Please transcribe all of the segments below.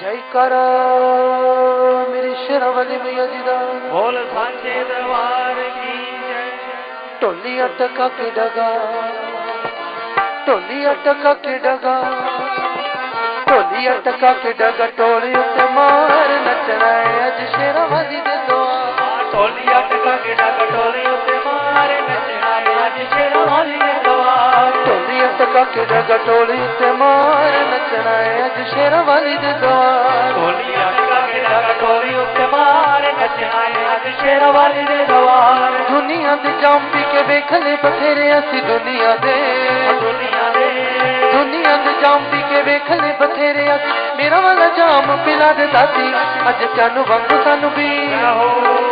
ਜੈ ਕਰ ਮੇਰੀ ਸ਼ਰਵਲੀ ਮਈਆ ਜੀ ਦਾ ਬੋਲ ਸਾਚੇ ਦਰਬਾਰ ਕੀ ਜੈ। ਢੋਲੀ ਅਟਕਾ ਕੇ ਡਗਾ। ਢੋਲੀ ਅਟਕਾ ਕੇ ਡਗਾ। ਢੋਲੀ ਅਟਕਾ ਕੇ ਡਗਾ ਢੋਲੀ ਉੱਤੇ ਮਾਰ ਨੱਚਣਾ ਅੱਜ ਸ਼ੇਰਵਾਲੀ ਦੇ ਦੁਆ। ਢੋਲੀਆ ਟਕਾ ਕੇ ਡਗ ਢੋਲੀ ਢੋਲੀ ਅਟਕਾ ਕੇ ਡਗਾ ਢੋਲੀ ਉੱਤੇ ਮਾਰ ਨੱਚਣਾ ਅੱਜ ਦੇ ਉੱਤੇ ਮਾਰੇ ਏ ਅੱਜ ਸ਼ੇਰਵਾਲੀ ਦੇ ਦਵਾਰ ਦੁਨੀਆ ਦੇ ਜਾਮ ਪੀ ਕੇ ਵੇਖ ਲੈ ਬਥੇਰੇ ਅਸੀਂ ਦੁਨੀਆ ਦੇ। ਦੁਨੀਆ ਦੇ। ਦੁਨੀਆ ਦੇ ਜਾਮ ਪੀ ਕੇ ਵੇਖ ਲੈ ਬਥੇਰੇ ਅਸੀਂ ਮੇਰਾ ਵਾਲਾ ਜਾਮ ਪਿਲਾ ਦੇ ਦਾਦੀ ਅੱਜ ਤੈਨੂੰ ਵਾਂਗੂ ਸਾਨੂੰ ਵੀ।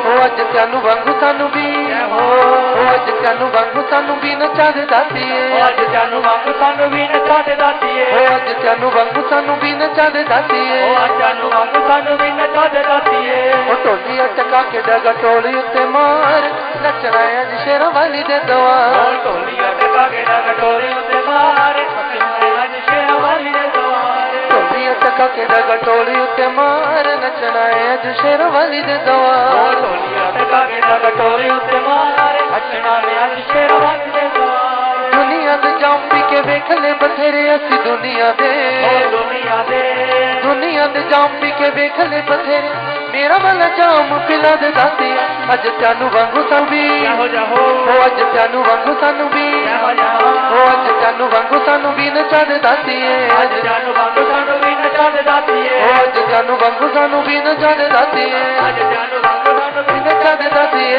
ਹੋ ਅੱਜ ਤੈਨੂੰ ਵਾਂਗੂ ਸਾਨੂੰ ਵੀ। ਉਹ ਅੱਜ ਤੈਨੂੰ ਵਾਂਗੂ ਸਾਨੂੰ ਵੀ ਨਚਾ ਦੇ ਦਾਦੀ ਅੱਜ ਜਾਨੂੰ ਵਾਂਗ ਸਾਨੂੰ ਵੀ ਨਚਾ ਦੇ ਦਾਤੀਏ ਉਹ ਅੱਜ ਤੈਨੂੰ ਵਾਂਗੂ ਸਾਨੂੰ ਵੀ ਨਚਾ ਦੇ ਦਾਦੀ ਉਹ ਅੱਜ ਜਾਨੂੰ ਵਾਂਗ ਸਾਨੂੰ ਵੀ ਨਚਾ ਦੇ ਦਾਤੀਏ ਉਹ ਢੋਲੀ ਅਟਕਾ ਕੇ ਡਗਾ ਢੋਲੀ ਉੱਤੇ ਮਾਰ। ਨੱਚਣਾ ਹੈ ਅੱਜ ਸ਼ੇਰਾਂ ਵਾਲੀ ਦੇ ਉਹ ਦਵਾਰ ਢੋਲੀਆ ਟਕਾ ਕੇ ਡਗ ਢੋਲੀ ਕੇ ਡਗਾ ਢੋਲੀ ਉੱਤੇ ਮਾਰ ਨੱਚਣਾ ਹੈ ਅੱਜ ਸ਼ੇਰਾਂ ਵਾਲੀ ਦੇ ਕੇ ਉੱਤੇ ਮਾਰੇ ਨੱਚਣਾ ਏ ਅੱਜ ਦੇ ਦਵਾਰ ਦੁਨੀਆ ਦੇ ਜਾਮ ਪੀ ਕੇ ਵੇਖ ਲੈ ਬਥੇਰੇ ਅਸੀਂ ਦੁਨੀਆ ਦੇ। ਦੁਨੀਆ ਦੇ। ਦੁਨੀਆ ਦੇ ਜਾਮ ਪੀ ਕੇ ਵੇਖ ਲੈ ਬਥੇਰੇ। ਮੇਰਾ ਵਾਲਾ ਜਾਮ ਪਿਲਾ ਦੇ ਦਾਤੀ। ਅੱਜ ਤੈਨੂੰ ਵਾਂਗੂ ਸਾਨੂੰ ਵੀ। ਜਾਹੋ ਜਾਹੋ। ਉਹ ਅੱਜ ਤੈਨੂੰ ਵਾਂਗੂ ਸਾਨੂੰ ਵੀ। ਉਹ ਅੱਜ ਤੈਨੂੰ ਵਾਂਗੂ ਸਾਨੂੰ ਵੀ ਨਚਾ ਦੇ ਦਾਤੀ। ਅੱਜ ਜਾਨੂੰ ਵਾਂਗ ਦੇ ਦਾਤੀਏ ਉਹ ਅੱਜ ਤੈਨੂੰ ਵਾਂਗੂ ਸਾਨੂੰ ਵੀ ਨਚਾ ਦੇ ਦਾਤੀ ਅੱਜ ਜਾਨੂੰ ਵਾਂਗ ਸਾਨੂੰ ਵੀ ਨਚਾ ਦੇ ਦਾਤੀ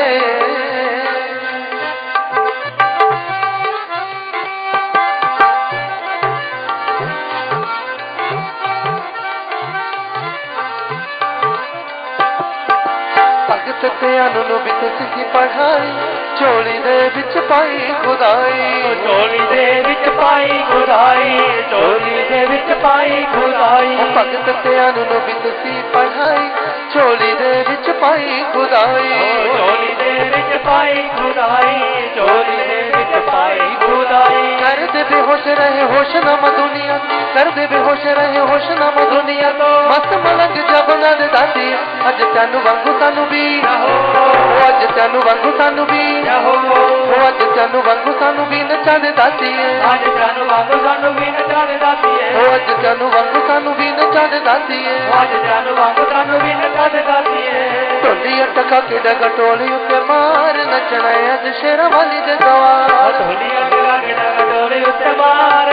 ਵੀ ਤੁਸੀਂ ਪੜਾਈ ਝੋਲੀ ਦੇ ਵਿੱਚ ਪਾਈ ਖੁਦਾਈ। ਢੋਲੀ ਦੇ ਵਿੱਚ ਪਾਈ ਖੁਦਾਈ ਢੋਲੀ ਦੇ ਵਿੱਚ ਪਾਈ ਖੁਦਾਈ। ਭਗਤ ਧਿਆਨ ਨੂੰ ਵੀ ਤੁਸੀਂ ਪੜਾਈ ਝੋਲੀ ਦੇ ਵਿੱਚ ਪਾਈ ਖੁਦਾਈ। ਢੋਲੀ ਦੇ ਵਿੱਚ ਪਾਈ ਖੁਦਾਈ ਢੋਲੀ ਦੇ ਵਿੱਚ ਪਾਈ ਖੁਦਾਈ। ਕਰਦੇ ਬੇਹੋਸ਼ ਰਹੇ ਹੋਸ਼ ਨਾ ਦੁਨੀਆ ਕਰਦੇ ਬੇਹੋਸ਼ ਰਹੇ ਹੋਸ਼ ਨਾ ਦੁਨੀਆ ਮਸਤ ਮਲੰਗ ਜਬਨਾ ਦੇ ਦਾਦੀ ਅੱਜ ਤੈਨੂੰ ਵਾਂਗੂ ਸਾਨੂੰ ਵੀ ਉਹ ਅੱਜ ਤੈਨੂੰ ਵਾਂਗੂ ਸਾਨੂੰ ਵੀ ਉਹ ਅੱਜ ਤੈਨੂੰ ਵਾਂਗੂ ਸਾਨੂੰ ਵੀ ਨਚਾ ਦੇ ਦਾਦੀ ਅੱਜ ਜਾਨੂੰ ਵਾਂਗ ਸਾਨੂੰ ਵੀ ਨਚਾ ਦੇ ਦਾਤੀਏ ਉਹ ਅੱਜ ਤੈਨੂੰ ਵਾਂਗੂ ਸਾਨੂੰ ਵੀ ਨਚਾ ਦੇ ਦਾਦੀ ਅੱਜ ਜਾਨੂੰ ਵਾਂਗ ਸਾਨੂੰ ਵੀ ਨਚਾ ਦੇ ਦਾਤੀਏ ਢੋਲੀ ਅਟਕਾ ਕੇ ਡਗਾ ਟੋਲੀ ਉੱਤੇ ਮਾਰ ਨਚਣਾ ਅੱਜ ਸ਼ੇਰਾਂ ਵਾਲੀ ਦੇ ਦਵਾਰ ਢੋਲੀਆਂ ਟਕਾ ਕੇ ਡਗ ਢੋਲੀ ਉੱਤੇ ਮਾਰ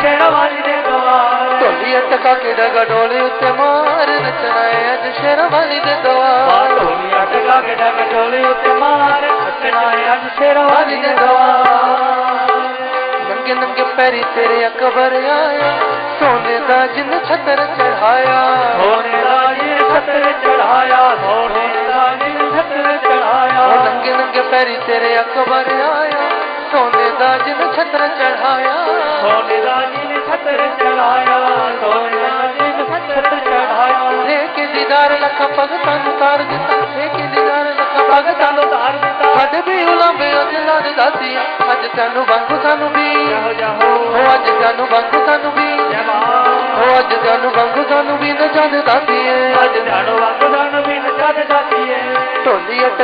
ਸ਼ੇਰਾਂ ਵਾਲੀ ਦੇ ਢੋਲੀ ਉੱਤੇ ਮਾਰ ਨੱਚਣਾ ਅੱਜ ਸ਼ੇਰਵਾਲੀ ਦੇ ਦਵਾਰ। ਨੰਗੇ ਨੰਗੇ ਪੈਰੀ ਤੇਰੇ ਅਕਬਰ ਆਇਆ ਸੋਨੇ ਦਾ ਜਿੰਨ ਛਤਰ ਛਤਰ ਚੜਾਇਆ ਸੋਨੇ ਦਾ ਜਿਨ ਛਤਰ ਚੜਾਇਆ ਉਹ ਨੰਗੇ ਨੰਗੇ ਪੈਰੀ ਤੇਰੇ ਅਕਬਰ ਆਇਆ ਸੋਨੇ ਦਾ ਜਿੰਨ ਛਤਰ ਚੜਾਇਆ ਸੋਨੇ ਦਾ ਜਿਨ ਛਤਰ ਚੜਾਇਆ ਸੋਨੇ ਦਾ ਜਿਨ ਛਤਰ ਚੜਾਇਆ ਰੇ ਕੇ ਦੀਦਾਰ ਲੱਖਾਂ ਭਗਤਾਂ ਨੂੰ ਤਾਰ ਦਿੱਤਾ ਕੇ ਦੀਦਾਰ ਲੱਖਾਂ ਭਗਤਾਂ ਨੂੰ ਤਾਰ ਦਿੱਤਾ। ਸਾਡੇ ਵੀ ਉਲਾਂਬੇ ਅਜਲਾ ਦੇ ਦਾਤੀ ਅੱਜ ਤੈਨੂੰ ਵਾਂਗੂ ਸਾਨੂੰ ਵੀ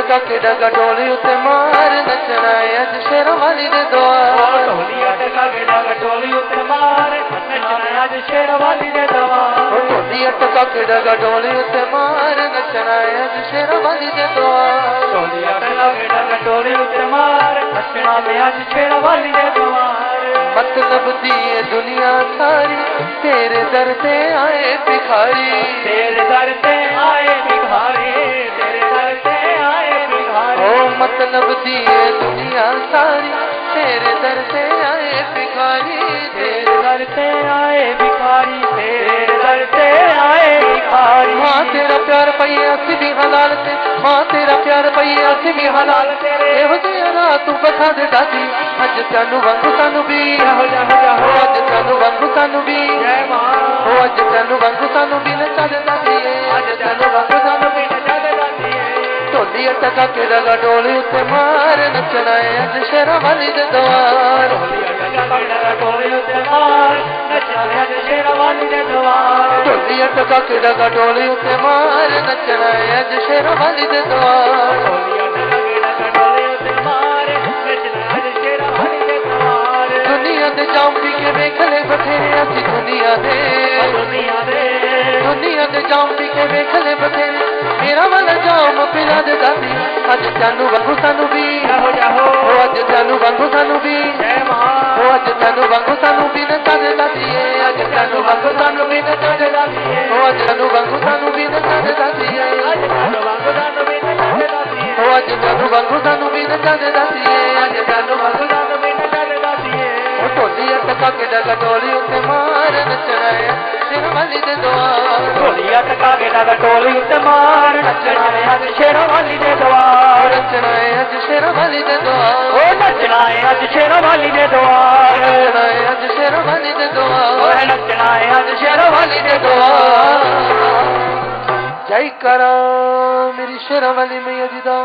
ਢੋਲੀ ਅਟਕਾ ਕੇ ਡਗਾ ਢੋਲੀ ਉੱਤੇ ਮਾਰ ਨੱਚਣਾ ਹੈ ਅੱਜ ਸ਼ੇਰਾਂ ਵਾਲੀ ਦੇ ਉਹ ਦੁਆਰ ਢੋਲੀਆਂ ਟਕਾ ਕੇ ਡਗ ਢੋਲੀ ਉੱਤੇ ਮਾਰ ਨੱਚਣਾ ਅੱਜ ਸ਼ੇਰਵਾਲੀ ਦੇ ਦਵਾਰ ਉਹ ਢੋਲੀ ਅਟਕਾ ਕੇ ਡਗਾ ਢੋਲੀ ਉੱਤੇ ਮਾਰ ਨੱਚਣਾ ਹੈ ਅੱਜ ਸ਼ੇਰਾਂ ਵਾਲੀ ਦੇ ਦੁਆਰ ਢੋਲੀਆਂ ਟਕਾ ਕੇ ਡਗ ਢੋਲੀ ਉੱਤੇ ਮਾਰ ਨੱਚਣਾ ਮੈਂ ਅੱਜ ਸ਼ੇਰਵਾਲੀ ਦੇ ਦਵਾਰ ਮਤਲਬ ਦੀ ਇਹ ਦੁਨੀਆ ਸਾਰੀ ਤੇਰੇ ਦਰ ਤੇ ਆਏ ਭਿਖਾਰੀ ਤੇਰੇ ਦਰ ਤੇ ਆਏ ਮਤਲਬ ਦੀ ਇਹ ਦੁਨੀਆ ਸਾਰੀ। ਤੇਰੇ ਦਰ ਤੇ ਆਏ ਭਿਖਾਰੀ ਤੇਰੇ ਦਰ ਤੇ ਆਏ ਭਿਖਾਰੀ ਤੇਰੇ ਦਰ ਤੇ ਆਏ ਭਿਖਾਰੀ। ਮਾਂ ਤੇਰਾ ਪਿਆਰ ਪਈਏ ਅਸੀਂ ਵੀ ਹਲਾਲ ਤੇ। ਮਾਂ ਤੇਰਾ ਪਿਆਰ ਪਈਏ ਅਸੀਂ ਵੀ ਹਲਾਲ ਤੇਰੇ ਇਹੋ ਜਿਹਾ ਰਾਤ ਤੂੰ ਬਖਾ ਦੇ ਦਾਦੀ। ਅੱਜ ਤੈਨੂੰ ਵਾਂਗੂ ਸਾਨੂੰ ਵੀ। ਜਾਹੋ ਜਾਹੋ ਜਾਹੋ ਅੱਜ ਤੈਨੂੰ ਵਾਂਗੂ ਸਾਨੂੰ ਵੀ। ਜੈ ਮਾਂ। ਅੱਜ ਤੈਨੂੰ ਵਾਂਗੂ ਸਾਨੂੰ ਵੀ ਨਚਾ ਦੇ ਦਾਦੀ। ਅੱਜ ਤੈਨੂੰ ਵਾਂਗ ਢੋਲੀ ਅਟਕਾ ਕੇ ਡਗਾ ਢੋਲੀ ਉੱਤੇ ਮਾਰ, ਨੱਚਣਾ ਹੈ ਅੱਜ ਸ਼ੇਰਾਂ ਵਾਲੀ ਦੇ ਦਵਾਰ। ਢੋਲੀਆਂ ਟਕਾ ਕੇ ਡਗ ਢੋਲੀ ਉੱਤੇ ਮਾਰ, ਨੱਚਣਾ ਅੱਜ ਸ਼ੇਰਵਾਲੀ ਵਾਲੀ ਦੇ ਦਵਾਰ ਏ ਅੱਜ ਸ਼ੇਰੋ ਵਾਲੀ ਦੇ ਦਵਾਰ। ਜਾਮ ਪੀ ਕੇ ਵੇਖ ਲੈ ਬਥੇਰੇ। ਮੇਰਾ ਵਾਲਾ ਜਾਮ ਪਿਲਾ ਦੇ ਦਾਦੀ। ਅੱਜ ਤੈਨੂੰ ਵਾਂਗੂ ਸਾਨੂੰ ਵੀ। ਜਾਹੋ ਉਹ ਅੱਜ ਤੈਨੂੰ ਵਾਂਗੂ ਸਾਨੂੰ ਵੀ। ਜੈ ਮਹਾ ਉਹ ਅੱਜ ਤੈਨੂੰ ਵਾਂਗੂ ਸਾਨੂੰ ਵੀ ਨਚਾ ਦੇ ਦਾਦੀ। ਏ ਅੱਜ ਤੈਨੂੰ ਵਾਂਗੂ ਸਾਨੂੰ ਵੀ ਨਚਾ ਦੇ ਦਾਦੀ। ਏ। ਉਹ ਅੱਜ ਤੈਨੂੰ ਵਾਂਗੂ ਸਾਨੂੰ ਵੀ ਨਚਾ ਦੇ ਦਾਦੀ। ਏ। ਅੱਜ ਸਾਨੂੰ ਵਾਂਗੂ ਸਾਨੂੰ ਵੀ ਨਚਾ ਦੇ ਦਾਦੀ। ਏ। ਉਹ ਅੱਜ ਤੈਨੂੰ ਵਾਂਗੂ ਸਾਨੂੰ ਵੀ ਨਚਾ ਦੇ ਦਾਦੀ। ਏ। ਅੱਜ ਸਾਨੂੰ ਵਾਂਗੂ ਸਾਨੂੰ ਵੀ ਨਚਾ ਦੇ ਦਾਦੀ। ਏ। ਉਹ ਢੋਲੀ ਟਕਾ ਕੇ ਡਗਾ ਢੋਲੀ ਉੱਤੇ ਮਾਰ ਨੱਚਣਾ ਸਿਰ ਵਾਲੀ ਦੇ ਦੁਆਰ। ਢੋਲੀਆਂ ਟਕਾ ਕੇ ਡਗਾ ਢੋਲੀ ਉੱਤੇ ਮਾਰ ਨੱਚਣਾ ਏ ਅੱਜ ਸ਼ੇਰਾਂ ਵਾਲੀ ਦੇ ਦਵਾਰ ਨੱਚਣਾ ਏ ਅੱਜ ਸਿਰ ਵਾਲੀ ਦੇ ਦੁਆਰ ਓ ਨੱਚਣਾ ਏ ਅੱਜ ਸ਼ੇਰਾਂ ਵਾਲੀ ਦੇ ਦਵਾਰ ਨੱਚਣਾ ਏ ਅੱਜ ਸਿਰ ਵਾਲੀ ਦੇ ਦੁਆਰ ਓਏ ਨੱਚਣਾ ਏ ਅੱਜ ਸ਼ੇਰਾਂ ਵਾਲੀ ਦੇ ਦਵਾਰ ਜੈ ਕਰਾ ਮੇਰੀ ਸ਼ੇਰਾਂ ਵਾਲੀ ਮਈਆ ਜੀ ਦਾ